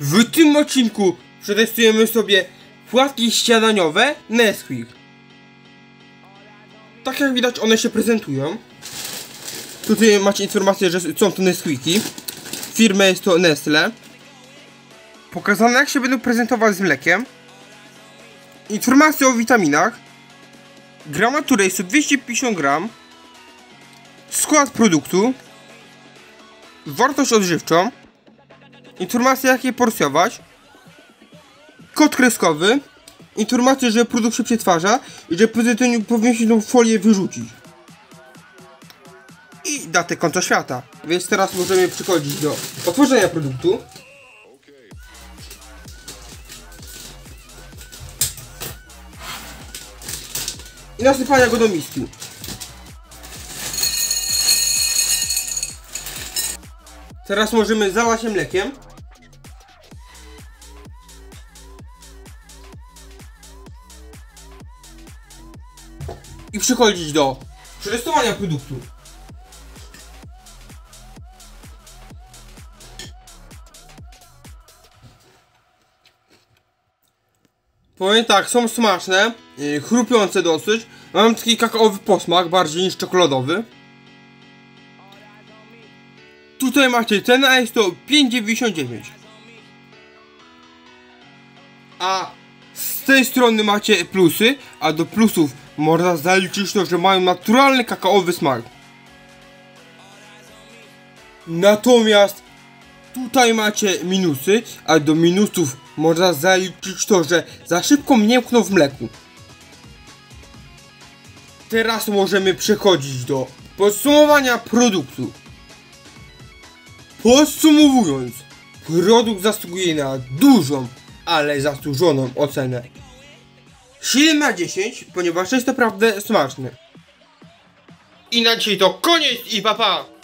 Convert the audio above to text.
W tym odcinku przetestujemy sobie płatki śniadaniowe Nesquik. Tak jak widać one się prezentują. Tutaj macie informację, że są to Nesquiki. Firma jest to Nestle. Pokazane jak się będą prezentować z mlekiem. Informacje o witaminach. Gramatury jest to 250 gram. Skład produktu. Wartość odżywczą. Informacje jak je porcjować. Kod kreskowy. Informacje, że produkt się przetwarza i że po zjedzeniu powinien się tą folię wyrzucić. I datę końca świata. Więc teraz możemy przychodzić do otworzenia produktu. I nasypania go do miski. Teraz możemy zalać się mlekiem. I przechodzić do przetestowania produktu. Powiem tak, są smaczne, yy, chrupiące dosyć. Mam taki kakaowy posmak, bardziej niż czekoladowy. Tutaj macie cenę, a jest to 5,99. A z tej strony macie plusy, a do plusów można zaliczyć to, że mają naturalny kakaowy smak. Natomiast tutaj macie minusy, a do minusów można zaliczyć to, że za szybko miękną w mleku. Teraz możemy przechodzić do podsumowania produktu. Podsumowując, produkt zasługuje na dużą, ale zasłużoną ocenę. 7 na 10, ponieważ jest naprawdę smaczny. I na dzisiaj to koniec i papa! Pa.